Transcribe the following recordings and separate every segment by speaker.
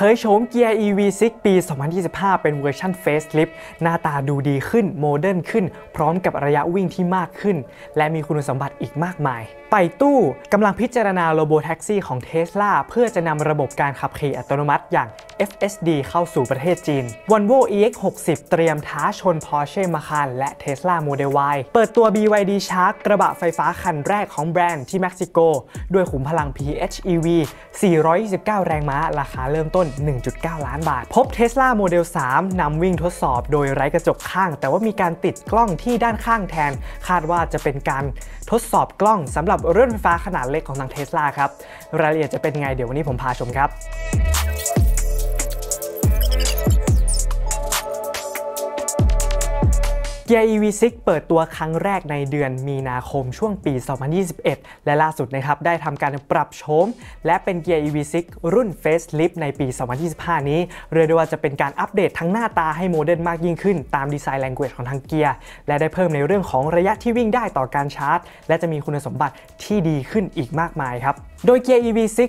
Speaker 1: เผยโฉมเกียร์ EV6 ปี 2025 เป็นเวอร์ชัน Facelift หน้าตาดูดีขึ้น modern ขึ้น พร้อมกับระยะวิ่งที่มากขึ้น และมีคุณสมบัติอีกมากมาย Baidu กำลังพิจารณาโรบแท็กซี่ของเท sla เพื่อจะนำระบบการขับขี่อัตโนมัติอย่าง FSD เข้าสู่ประเทศจีน Volvo EX60 เตรียมท้าชน Porsche Macan และ Tesla Model Y เปิดตัว BYD Shark กระบะไฟฟ้าคันแรกของแบรนด์ที่เม็กซิโก ด้วยขุมพลัง PHEV 429 แรงม้า ราคาเริ่มต้น 1.9 ล้านบาท พบ Tesla Model 3 นำวิ่งทดสอบโดยไร้กระจกข้าง แต่ว่ามีการติดกล้องที่ด้านข้างแทน คาดว่าจะเป็นการทดสอบกล้องสำหรับรถไฟฟ้าขนาดเล็กของทาง Tesla ครับ รายละเอียดจะเป็นไงเดี๋ยววันนี้ผมพาชมครับ เกียร์ EV6 เปิดตัวครั้งแรกในเดือนมีนาคมช่วงปี 2021 และล่าสุดนะครับได้ทำการปรับโฉมและเป็นเกียร์ EV6 รุ่น Facelift ในปี 2025 นี้เรียกได้ว่าจะเป็นการอัปเดตทั้งหน้าตาให้ modern มากยิ่งขึ้น ตาม design language ของทาง Kia และได้เพิ่มในเรื่องของระยะที่วิ่งได้ต่อการชาร์จ และจะมีคุณสมบัติที่ดีขึ้นอีกมากมายครับโดยเกียร์ EV6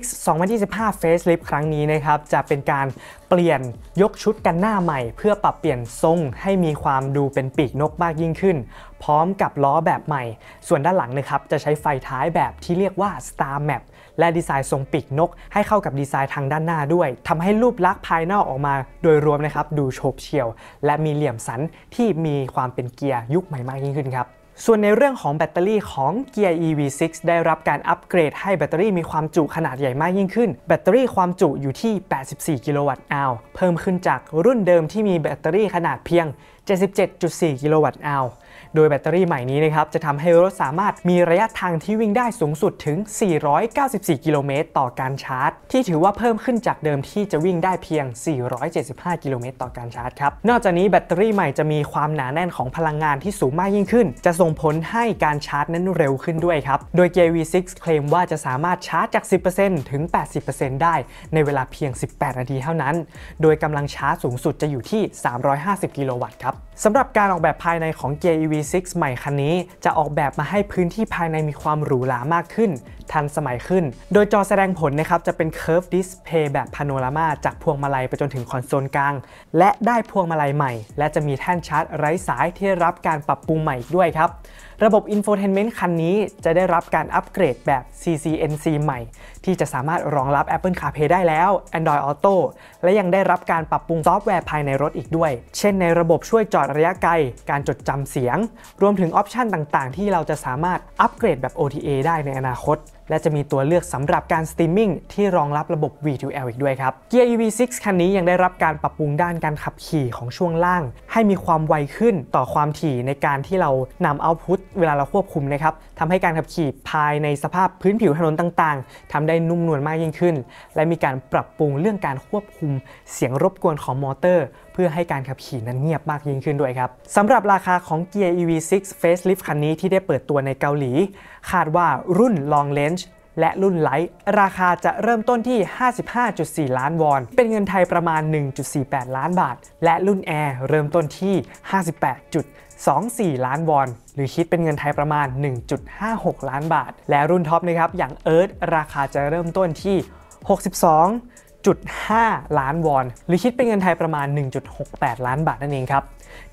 Speaker 1: 2025 Facelift ครั้งนี้นะครับ จะเป็นการเปลี่ยนยกชุดกันหน้าใหม่ เพื่อปรับเปลี่ยนทรงให้มีความดูเป็นปีกนกมากยิ่งขึ้น พร้อมกับล้อแบบใหม่ ส่วนด้านหลังนะครับจะใช้ไฟท้ายแบบที่เรียกว่า Star Map และดีไซน์ทรงปีกนก ให้เข้ากับดีไซน์ทางด้านหน้าด้วยทำให้รูปลักษณ์ภายนอกออกมา โดยรวมนะครับดูโฉบเฉี่ยว และมีเหลี่ยมสันที่มีความเป็นเกียร์ยุคใหม่มากยิ่งขึ้นครับ ส่วนในเรื่องของแบตเตอรี่ของเกียร์ EV6 ได้รับการอัปเกรดให้แบตเตอรี่มีความจุขนาดใหญ่มากยิ่งขึ้น แบตเตอรี่ความจุอยู่ที่ 84 กิโลวัตต์อาวเพิ่มขึ้นจากรุ่นเดิมที่มีแบตเตอรี่ขนาดเพียง 77.4 กิโลวัตต์อาว โดยแบตเตอรี่ใหม่นี้นะครับจะทำให้รถสามารถมีระยะทางที่วิ่งได้สูงสุดถึง 494 กิโลเมตรต่อการชาร์จ ที่ถือว่าเพิ่มขึ้นจากเดิมที่จะวิ่งได้เพียง 475 กิโลเมตรต่อการชาร์จครับ นอกจากนี้แบตเตอรี่ใหม่จะมีความหนาแน่นของพลังงานที่สูงมากยิ่งขึ้น จะส่งผลให้การชาร์จนั้นเร็วขึ้นด้วยครับ โดย JV6 เคลมว่าจะสามารถชาร์จจาก 10%ถึง 80%ได้ในเวลาเพียง 18 นาทีเท่านั้น โดยกำลังชาร์จสูงสุดจะอยู่ที่ 350 กิโลวัตต์ครับ สำหรับการออกแบบภายในของเกียร์ EV6 ใหม่คันนี้ จะออกแบบมาให้พื้นที่ภายในมีความหรูหรามากขึ้น ทันสมัยขึ้น โดยจอแสดงผลนะครับจะเป็น Curve Display แบบพาโนรามาจากพวงมาลัยไปจนถึงคอนโซลกลาง และได้พวงมาลัยใหม่ และจะมีแท่นชาร์จไร้สายที่รับการปรับปรุงใหม่อีกด้วยครับ ระบบ infotainment คันนี้จะได้รับการอัปเกรดแบบ CCNC ใหม่ ที่จะสามารถรองรับ Apple CarPlay ได้และ Android Auto และยังได้รับการปรับปรุงซอฟต์แวร์ภายในรถอีกด้วย เช่นในระบบช่วยจอดระยะไกล การจดจำเสียง รวมถึง option ต่างๆ ที่เราจะสามารถอัปเกรดแบบ OTA ได้ในอนาคต และจะมีตัวเลือกสำหรับการสตรีมมิ่งที่รองรับระบบ V2L อีกด้วยครับ Kia EV6 คันนี้ยังได้รับการปรับปรุงด้านการขับขี่ของช่วงล่าง ให้มีความไวขึ้นต่อความถี่ในการที่เรานำ output เวลาเราควบคุมนะครับทำให้การขับขี่ภายในสภาพพื้นผิวถนนต่างๆทำได้นุ่มนวลมากยิ่งขึ้น และมีการปรับปรุงเรื่องการควบคุมเสียงรบกวนของมอเตอร์ พื่อให้การขับขี่นั้นเงียบมากยิ่งขึ้นด้วยครับสำหรับราคาของ Gear EV6 Facelift คันนี้ที่ได้เปิดตัวในเกาหลี คาดว่ารุ่น Long Range และรุ่นไลท์ราคาจะเริ่มต้นที่ 55.4 ล้านวอน เป็นเงินไทยประมาณ 1.48 ล้านบาท และรุ่นแอร์เริ่มต้นที่ 58.24 ล้านวอน หรือคิดเป็นเงินไทยประมาณ 1.56 ล้านบาท และรุ่น top นะครับอย่าง Earth ราคาจะเริ่มต้นที่ 62.5ล้านวอน หรือคิดเป็นเงินไทยประมาณ 1.68 ล้านบาทนั่นเองครับ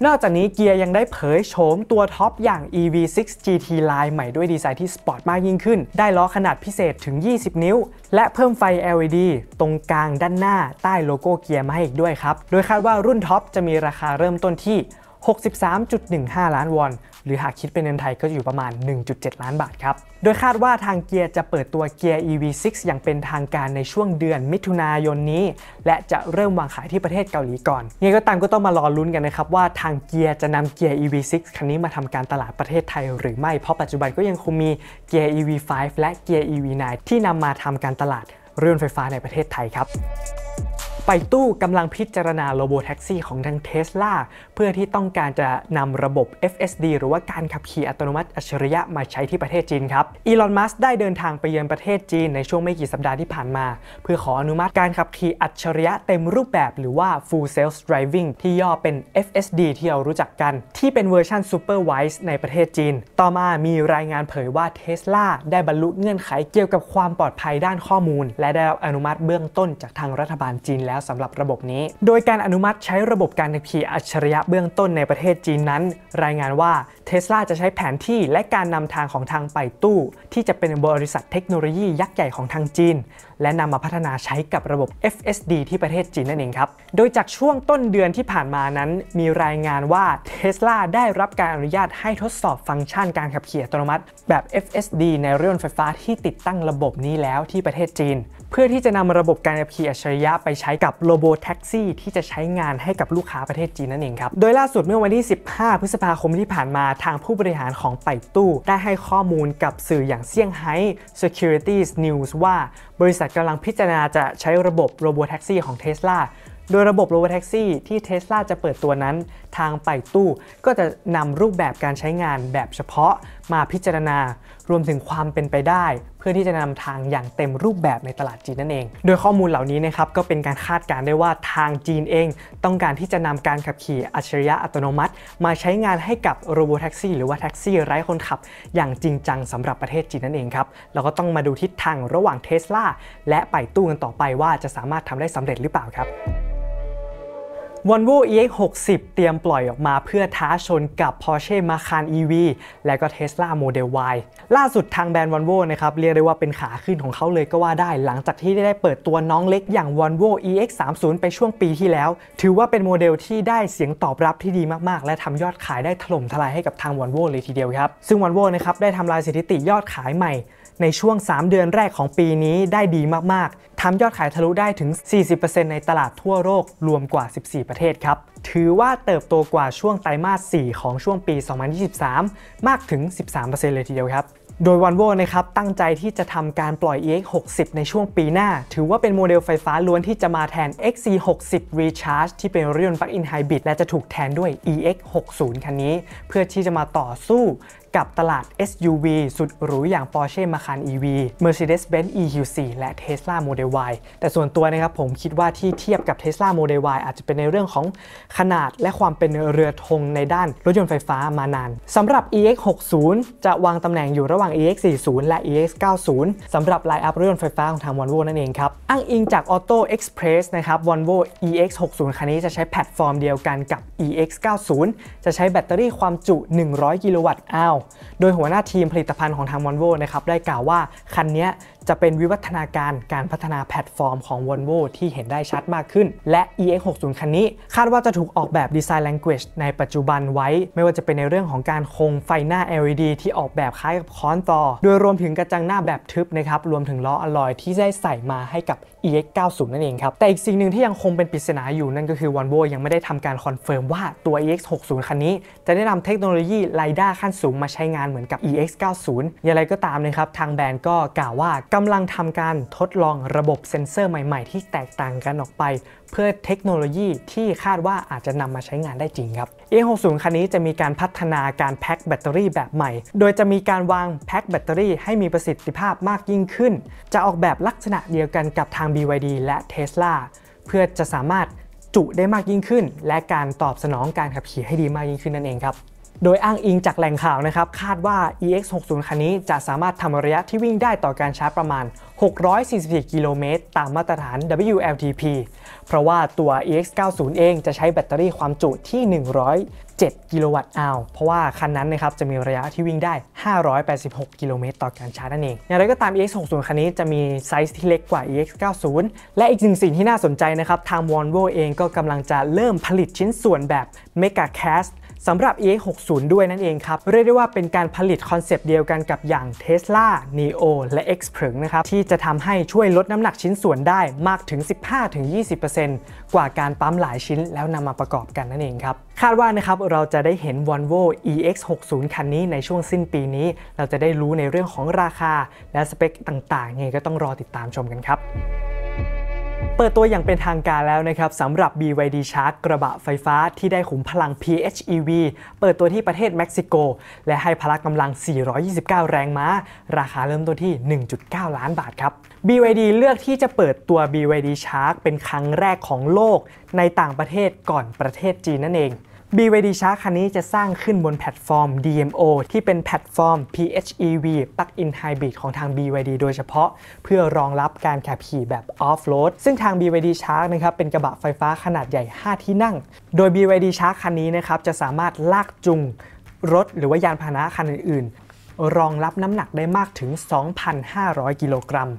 Speaker 1: นอกจากนี้ Kia ยังได้เผยโฉมตัว top อย่าง EV6 GT Line ใหม่ด้วยดีไซน์ที่สปอร์ตมากยิ่งขึ้น ได้ล้อขนาดพิเศษถึง 20 นิ้ว และเพิ่มไฟ LED ตรงกลางด้านหน้าใต้โลโก้ Kia มาให้อีกด้วยครับ โดยคาดว่ารุ่น top จะมีราคาเริ่มต้นที่ 63.15 ล้านวอน หรือหากคิดเป็นเงินไทยก็อยู่ประมาณ 1.7 ล้านบาทครับ โดยคาดว่าทางเกียร์จะเปิดตัวเกียร์ EV6 อย่างเป็นทางการในช่วงเดือนมิถุนายนนี้ และจะเริ่มวางขายที่ประเทศเกาหลีก่อนยังไงก็ตามก็ต้องมารอลุ้นกันนะครับว่าทางเกียร์จะนำเกียร์ EV6 คันนี้มาทำการตลาดประเทศไทยหรือไม่ เพราะปัจจุบันก็ยังคงมีเกียร์ EV5 และเกียร์ EV9 ที่นำมาทำการตลาดเรื่อนไฟฟ้าในประเทศไทยครับ Baidu กำลังพิจารณา robotaxi ของทางเทสลาเพื่อที่ต้องการจะนำระบบ FSD หรือว่าการขับขี่อัตโนมัติอัจฉริยะมาใช้ที่ประเทศจีนครับอีลอนมัสก์ได้เดินทางไปเยือนประเทศจีนในช่วงไม่กี่สัปดาห์ที่ผ่านมา เพื่อขออนุมัติการขับขี่อัจฉริยะเต็มรูปแบบหรือว่า Full Self Driving ที่ย่อเป็น FSD ที่เรารู้จักกัน ที่เป็นเวอร์ชัน Supervised ในประเทศจีน ต่อมามีรายงานเผยว่าเทสลาได้บรรลุเงื่อนไขเกี่ยวกับความปลอดภัยด้านข้อมูล และได้รับอนุมัติเบื้องต้นจากทางรัฐบาลจีนแล้วแล้วสำหรับระบบนี้ โดยการอนุมัติใช้ระบบการขับขี่อัจฉริยะเบื้องต้นในประเทศจีนนั้น รายงานว่าเทสลาจะใช้แผนที่และการนำทางของทางไปตู้ ที่จะเป็นบริษัทเทคโนโลยียักษ์ใหญ่ของทางจีน และนำมาพัฒนาใช้กับระบบ FSD ที่ประเทศจีนนั่นเองครับ โดยจากช่วงต้นเดือนที่ผ่านมานั้น มีรายงานว่าเทสลาได้รับการอนุญาตให้ทดสอบฟังก์ชันการขับขี่อัตโนมัติ แบบ FSD ในรถยนต์ไฟฟ้าที่ติดตั้งระบบนี้แล้วที่ประเทศจีน เพื่อที่จะนำระบบการขับขี่อัจฉริยะไปใช้กับโรโบแท็กซี่ที่จะใช้งานให้กับลูกค้าประเทศจีนนั่นเองครับ โดยล่าสุดเมื่อวันที่ 15 พฤษภาคมที่ผ่านมาทางผู้บริหารของไปตู้ ได้ให้ข้อมูลกับสื่ออย่างเซี่ยงไฮ้ Securities News ว่าบริษัทกำลังพิจารณาจะใช้ระบบโรบอทแท็กซี่ของ Tesla โดยระบบโรบอแท็กซี่ที่เท sla จะเปิดตัวนั้น ทางไปตู้ก็จะนำรูปแบบการใช้งานแบบเฉพาะ มาพิจารณารวมถึงความเป็นไปได้ เพื่อที่จะนำทางอย่างเต็มรูปแบบในตลาดจีนนั่นเอง โดยข้อมูลเหล่านี้นะครับก็เป็นการคาดการณ์ได้ว่าทางจีนเอง ต้องการที่จะนำการขับขี่อัจฉริยะอัตโนมัติ มาใช้งานให้กับโรบอแท็กซี่หรือว่าแท็กซี่ไร้คนขับ อย่างจริงจังสำหรับประเทศจีนนั่นเองครับเราก็ต้องมาดูทิศทางระหว่างเท sla และไปตู้กันต่อไปว่าจะสามารถทำได้สำเร็จหรือเปล่าครับ Volvo EX60 เตรียมปล่อยออกมาเพื่อท้าชนกับ Porsche Macan EV และก็ Tesla Model Y ล่าสุดทางแบรนด์ Volvo นะครับเรียกได้ว่าเป็นขาขึ้นของเขาเลยก็ว่าได้ หลังจากที่ได้เปิดตัวน้องเล็กอย่าง Volvo EX30 ไปช่วงปีที่แล้ว ถือว่าเป็นโมเดลที่ได้เสียงตอบรับที่ดีมากๆ และทำยอดขายได้ถล่มทลายให้กับทาง Volvo เลยทีเดียวครับ ซึ่ง Volvo นะครับได้ทำลายสถิติยอดขายใหม่ ในช่วง 3 เดือนแรกของปีนี้ได้ดีมาก ๆ ทำยอดขายทะลุได้ถึง 40%ในตลาดทั่วโลกรวมกว่า 14 ประเทศครับ ถือว่าเติบโตกว่าช่วงไตรมาส 4 ของช่วงปี 2023 มากถึง 13%เลยทีเดียวครับโดย Volvo นะครับตั้งใจที่จะทำการปล่อย EX60 ในช่วงปีหน้า ถือว่าเป็นโมเดลไฟฟ้าล้วนที่จะมาแทน XC60 Recharge ที่เป็นรถยนต์ Plug-in Hybrid และจะถูกแทนด้วย EX60 คันนี้ เพื่อที่จะมาต่อสู้ กับตลาด SUV สุดหรูอย่าง Porsche Macan EV Mercedes-Benz EQ4 และ Tesla Model Y แต่ส่วนตัวนะครับผมคิดว่าที่เทียบกับ Tesla Model Y อาจจะเป็นในเรื่องของขนาดและความเป็นเรือธงในด้านรถยนต์ไฟฟ้ามานานสำหรับ EX60 จะวางตำแหน่งอยู่ระหว่าง EX40 และ EX90 สำหรับ line-up รถยนต์ไฟฟ้าของทาง Volvo นั่นเองครับ อ้างอิงจาก Auto Express นะครับ Volvo EX60 คันนี้จะใช้แพลตฟอร์มเดียวกันกับ EX90 จะใช้แบตเตอรี่ความจุ 100 กิโลวัตต์อาวโดยหัวหน้าทีมผลิตภัณฑ์ของทาง Volvo นะครับได้กล่าวว่าคันนี้ จะเป็นวิวัฒนาการการพัฒนาแพลตฟอร์มของ Volvo ที่เห็นได้ชัดมากขึ้น และ EX60 คันนี้ คาดว่าจะถูกออกแบบ Design Language ในปัจจุบันไว้ ไม่ว่าจะเป็นในเรื่องของการคงไฟหน้า LED ที่ออกแบบคล้ายกับค้อนธอร์โดยรวมถึงกระจังหน้าแบบทึบนะครับรวมถึงล้ออัลลอยที่ได้ใส่มาให้กับ EX90 นั่นเองครับ แต่อีกสิ่งหนึ่งที่ยังคงเป็นปริศนาอยู่นั่นก็คือ Volvo ยังไม่ได้ทำการ confirm ว่าตัว EX60 คันนี้ จะได้นำเทคโนโลยี LiDAR ขั้นสูงมาใช้งานเหมือนกับ EX90 อย่างไรก็ตามนะครับทางแบรนด์ก็กล่าวว่ากำลังทำการทดลองระบบเซ็นเซอร์ใหม่ ๆ ที่แตกต่างกันออกไป เพื่อเทคโนโลยีที่คาดว่าอาจจะนำมาใช้งานได้จริงครับ EX60 คันนี้จะมีการพัฒนาการแพ็คแบตเตอรี่แบบใหม่ โดยจะมีการวางแพ็คแบตเตอรี่ให้มีประสิทธิภาพมากยิ่งขึ้น จะออกแบบลักษณะเดียวกันกับทาง BYD และ Tesla เพื่อจะสามารถจุได้มากยิ่งขึ้น และการตอบสนองการขับขี่ให้ดีมากยิ่งขึ้นนั่นเองครับ โดยอ้างอิงจากแหล่งข่าวนะครับ คาดว่า EX60 คันนี้จะสามารถทำระยะที่วิ่งได้ต่อการชาร์จประมาณ 644 กิโลเมตร ตามมาตรฐาน WLTP เพราะว่าตัว EX90 เองจะใช้แบตเตอรี่ความจุที่ 107 กิโลวัตต์อาวเพราะว่าคันนั้นนะครับจะมีระยะที่วิ่งได้ 586 กิโลเมตร ต่อการชาร์จนั่นเอง อย่างไรก็ตาม EX60 คันนี้จะมีไซส์ที่เล็กกว่า EX90 และอีกหนึ่งสิ่งที่น่าสนใจนะครับ ทาง Volvo เองก็กำลังจะเริ่มผลิตชิ้นส่วนแบบ Mega Cast สำหรับ EX60 ด้วยนั่นเองครับ เรียกได้ว่าเป็นการผลิต concept เดียวกันกับอย่าง Tesla, NIO และ X p r i n g นะครับ ที่จะทำให้ช่วยลดน้ำหนักชิ้นส่วนได้มากถึง 15-20%กว่าการปั๊มหลายชิ้นแล้วนำมาประกอบกันนั่นเองครับ คาดว่านะครับเราจะได้เห็น Volvo EX60 คันนี้ในช่วงสิ้นปีนี้ เราจะได้รู้ในเรื่องของราคาและสเปคต่างๆไงก็ต้องรอติดตามชมกันครับ เปิดตัวอย่างเป็นทางการแล้วนะครับสำหรับ BYD Shark กระบะไฟฟ้าที่ได้ขุมพลัง PHEV เปิดตัวที่ประเทศเม็กซิโก และให้พละกำลัง 429 แรงม้า ราคาเริ่มต้นที่ 1.9 ล้านบาทครับ BYD เลือกที่จะเปิดตัว BYD Shark เป็นครั้งแรกของโลกในต่างประเทศก่อนประเทศจีนนั่นเอง BYD Shark คันนี้จะสร้างขึ้นบนแพลตฟอร์ม DMO ที่เป็นแพลตฟอร์ม PHEV Plug-in Hybrid ของทาง BYD โดยเฉพาะ เพื่อรองรับการขับขี่แบบ Off-road ซึ่งทาง BYD Shark นะครับเป็นกระบะไฟฟ้าขนาดใหญ่ 5 ที่นั่ง โดย BYD Shark คันนี้นะครับจะสามารถลากจูงรถหรือว่ายานพาหนะคันอื่นๆรองรับน้ำหนักได้มากถึง 2,500 กิโลกรัม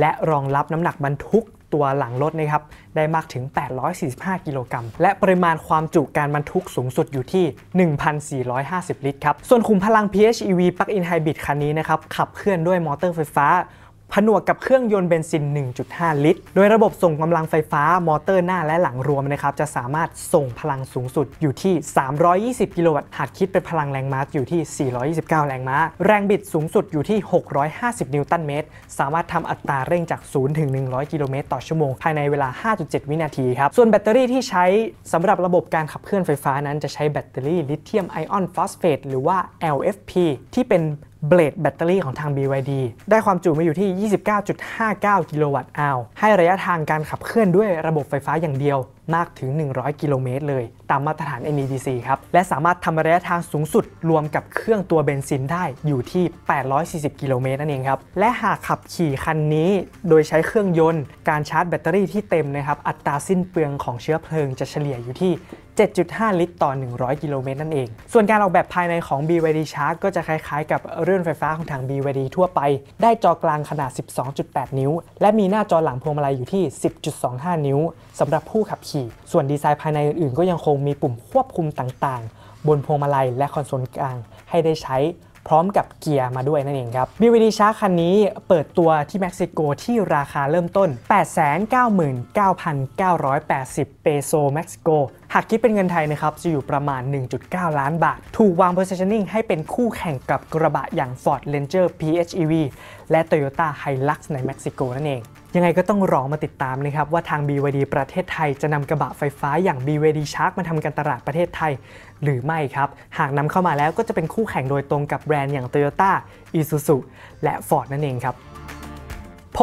Speaker 1: และรองรับน้ำหนักบรรทุก ตัวหลังรถนะครับได้มากถึง 845 กิโลกรัม และปริมาณความจุการบรรทุกสูงสุดอยู่ที่ 1,450 ลิตรครับ ส่วนขุมพลัง PHEV Plug-in Hybrid คันนี้นะครับขับเคลื่อนด้วยมอเตอร์ไฟฟ้า ผนวกกับเครื่องยนต์เบนซิน 1.5 ลิตร โดยระบบส่งกำลังไฟฟ้ามอเตอร์หน้าและหลังรวมนะครับจะสามารถส่งพลังสูงสุดอยู่ที่ 320 กิโลวัตต์หากคิดเป็นพลังแรงม้าอยู่ที่ 429 แรงม้า แรงบิดสูงสุดอยู่ที่ 650 นิวตันเมตร สามารถทำอัตราเร่งจาก 0 ถึง 100 กิโลเมตรต่อชั่วโมง ภายในเวลา 5.7 วินาทีครับ ส่วนแบตเตอรี่ที่ใช้สำหรับระบบการขับเคลื่อนไฟฟ้านั้นจะใช้แบตเตอรี่ลิเธียมไอออนฟอสเฟตหรือว่า LFP ที่เป็น Blade Battery ของทาง BYD ได้ความจุมาอยู่ที่ 29.59 กิโลวัตต์อาวให้ระยะทางการขับเคลื่อนด้วยระบบไฟฟ้าอย่างเดียวมากถึง 100 กิโลเมตรเลย ตามมาตรฐาน NEDC ครับ และสามารถทำระยะทางสูงสุดรวมกับเครื่องตัวเบนซินได้อยู่ที่ 840 กิโลเมตรนั่นเองครับ และหากขับขี่คันนี้โดยใช้เครื่องยนต์ การชาร์จแบตเตอรี่ที่เต็มนะครับ อัตราสิ้นเปลืองของเชื้อเพลิงจะเฉลี่ยอยู่ที่ 7.5 ลิตรต่อ 100 กิโลเมตรนั่นเอง ส่วนการออกแบบภายในของ BYD Shark ก็จะคล้ายๆ กับเรื่อนไฟฟ้าของทาง BYD ทั่วไป ได้จอกลางขนาด 12.8 นิ้ว และมีหน้าจอหลังพวงมาลัยอยู่ที่ 10.25 นิ้วสำหรับผู้ขับขี่ส่วนดีไซน์ภายในอื่นๆ ก็ยังคงมีปุ่มควบคุมต่างๆ บนพวงมาลัยและคอนโซลกลางให้ได้ใช้พร้อมกับเกียร์มาด้วยนั่นเองครับ BYD Shark คันนี้เปิดตัวที่เม็กซิโกที่ราคาเริ่มต้น 899,980 เปโซเม็กซิโก หากคิดเป็นเงินไทยนะครับ จะอยู่ประมาณ 1.9 ล้านบาท ถูกวาง positioning ให้เป็นคู่แข่งกับกระบะอย่าง Ford Ranger PHEV และ Toyota Hilux ในเม็กซิโกนั่นเอง ยังไงก็ต้องรอมาติดตามนะครับว่าทาง BYD ประเทศไทยจะนำกระบะไฟฟ้าอย่าง BYD Shark มาทำการตลาดประเทศไทย หรือไม่ครับ หากนำเข้ามาแล้วก็จะเป็นคู่แข่งโดยตรงกับแบรนด์อย่าง Toyota Isuzu และ Ford นั่นเองครับ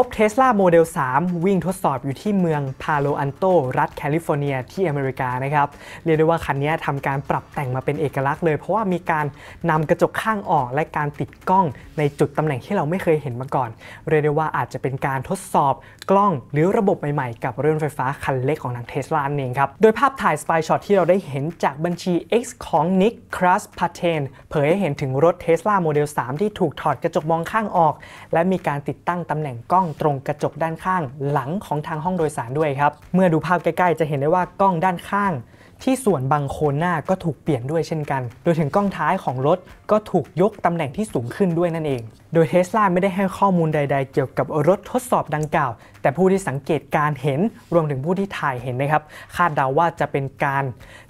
Speaker 1: พบ Tesla Model 3 วิ่งทดสอบอยู่ที่เมืองพาโลอันโต รัฐแคลิฟอร์เนียที่อเมริกานะครับ เรียกได้ว่าคันนี้ทำการปรับแต่งมาเป็นเอกลักษณ์เลย เพราะว่ามีการนำกระจกข้างออกและการติดกล้องในจุดตำแหน่งที่เราไม่เคยเห็นมาก่อน เรียกได้ว่าอาจจะเป็นการทดสอบกล้องหรือระบบใหม่ๆ กับเรื่อนไฟฟ้าคันเล็กของทางเทสลาเองครับ โดยภาพถ่ายสปายช็อตที่เราได้เห็นจากบัญชี X ของ Nick c r a s p a t e n เผยให้เห็นถึงรถ Tesla Model 3 ที่ถูกถอดกระจกมองข้างออก และมีการติดตั้งตำแหน่งกล้องตรงกระจกด้านข้างหลังของทางห้องโดยสารด้วยครับ เมื่อดูภาพใกล้ๆ จะเห็นได้ว่ากล้องด้านข้าง ที่ส่วนบังโคนหน้าก็ถูกเปลี่ยนด้วยเช่นกัน โดยถึงกล้องท้ายของรถก็ถูกยกตำแหน่งที่สูงขึ้นด้วยนั่นเอง โดยเทสลาไม่ได้ให้ข้อมูลใด ๆ เกี่ยวกับรถทดสอบดังกล่าว แต่ผู้ที่สังเกตการเห็นรวมถึงผู้ที่ถ่ายเห็นนะครับ คาดเดาว่าจะเป็นการ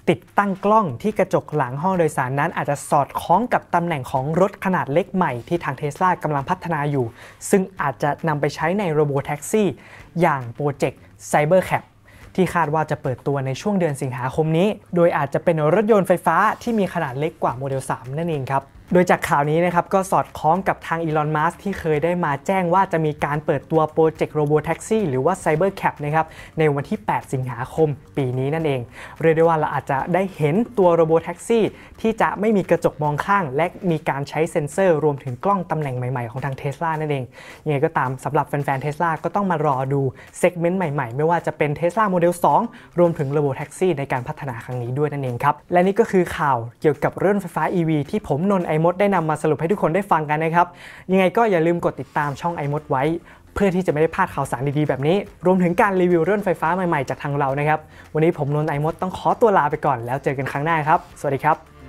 Speaker 1: ติดตั้งกล้องที่กระจกหลังห้องโดยสารนั้น อาจจะสอดคล้องกับตำแหน่งของรถขนาดเล็กใหม่ที่ทางเทสลากำลังพัฒนาอยู่ ซึ่งอาจจะนำไปใช้ในโรบอทแท็กซี่อย่างโปรเจกต์ Cybercab ที่คาดว่าจะเปิดตัวในช่วงเดือนสิงหาคมนี้ โดยอาจจะเป็นรถยนต์ไฟฟ้าที่มีขนาดเล็กกว่าโมเดล 3 นั่นเองครับ โดยจากข่าวนี้นะครับก็สอดคล้องกับทางอีลอนมัสก์ที่เคยได้มาแจ้งว่าจะมีการเปิดตัวโปรเจกต์ Robotaxi หรือว่า Cybercab นะครับในวันที่ 8 สิงหาคมปีนี้นั่นเอง เรียกได้ว่าเราอาจจะได้เห็นตัว Robotaxi ที่จะไม่มีกระจกมองข้าง และมีการใช้เซ็นเซอร์รวมถึงกล้องตำแหน่งใหม่ๆของทางเทสลานั่นเองยังไงก็ตามสำหรับแฟนๆเทสลาก็ต้องมารอดูเซกเมนต์ใหม่ๆ ไม่ว่าจะเป็น Tesla Model 2 รวมถึง Robo Taxi ในการพัฒนาครั้งนี้ด้วยนั่นเองครับและนี่ก็คือข่าวเกี่ยวกับเรื่องไฟฟ้า EV ที่ผมนนไอมดได้นำมาสรุปให้ทุกคนได้ฟังกันนะครับ ยังไงก็อย่าลืมกดติดตามช่องไอมดไว้ เพื่อที่จะไม่ได้พลาดข่าวสารดีๆแบบนี้ รวมถึงการรีวิวเรื่องไฟฟ้าใหม่ๆจากทางเรานะครับ วันนี้ผมนนไอมดต้องขอตัวลาไปก่อนแล้วเจอกันครั้งหน้าครับ สวัสดีครับ